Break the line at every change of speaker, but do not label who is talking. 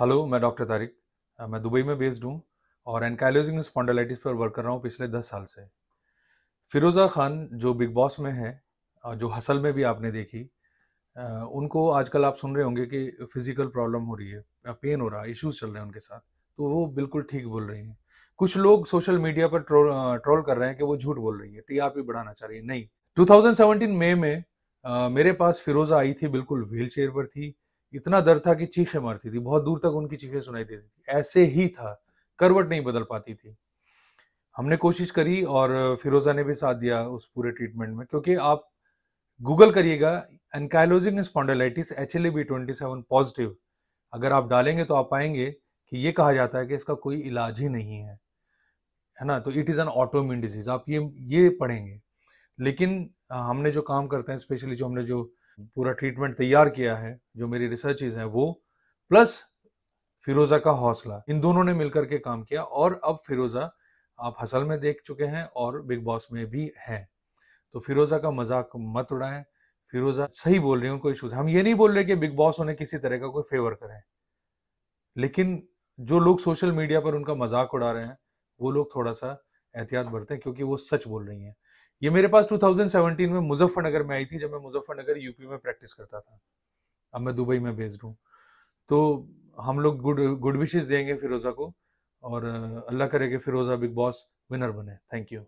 Hello मैं doctor Tariq मैं Dubai में बेस्ड हूँ और एनकाइलोजिंग स्पॉन्डिलाइटिस पर वर्क कर रहा हूँ पिछले दस साल से। फिरोज़ा खान जो बिग बॉस में है अ, जो हसल में भी आपने देखी अ, उनको आजकल आप सुन रहे होंगे कि फ़िज़िकल प्रॉब्लम हो रही है पेन हो रहा है इश्यूज़ चल रहे हैं उनके साथ। तो वो बिल्कुल ठीक बोल रही हैं। कुछ लोग सोशल मीडिया पर ट्रोल ट्रोल कर रहे हैं कि वो झूठ बोल रही है टीआरपी बढ़ाना चाह रही है। नहीं। 2017 मई में अ, मेरे पास फिरोजा आई थी बिल्कुल व्हील चेयर पर थी इतना डर था कि चीखें मारती थी, बहुत दूर तक उनकी चीखें सुनाई देती थी। ऐसे ही था, करवट नहीं बदल पाती थी। हमने कोशिश करी और फिरोजा ने भी साथ दिया उस पूरे ट्रीटमेंट में, क्योंकि आप गूगल करिएगा ankylosing spondylitis H L B twenty seven positive अगर आप डालेंगे तो आप पाएँगे कि ये कहा जाता है कि इसका कोई इलाज ही नहीं है है ना? तो it is an autoimmune disease आप ये ये पढ़ेंगे। लेकिन हमने जो काम करते हैं स्पेशली जो हमने जो पूरा ट्रीटमेंट तैयार किया है, जो मेरी रिसर्चेज हैं वो प्लस फिरोजा का हौसला। इन दोनों ने मिलकर के काम किया और अब फिरोजा आप हसल में देख चुके हैं और बिग बॉस में भी हैं। तो फिरोजा का मज़ाक मत उड़ाएँ। फिरोजा सही बोल रही हैं उनको इशूज़ हम ये नहीं बोल रहे कि बिग बॉस उन्हें किसी तरह का कोई फेवर करें। लेकिन जो लोग सोशल मीडिया पर उनका मज़ाक उड़ा रहे हैं, वो लोग थोड़ा सा एहतियात बरतें, क्योंकि वो सच बोल रही हैं। ये मेरे पास 2017 में मुजफ्फरनगर में आई थी, जब मैं मुजफ्फरनगर यूपी में प्रैक्टिस करता था। अब मैं दुबई में भेज हूँ। तो हम लोग गुड गुड विशेष देंगे फिरोजा को और, अल्लाह करे कि फिरोजा बिग बॉस विनर बने। Thank you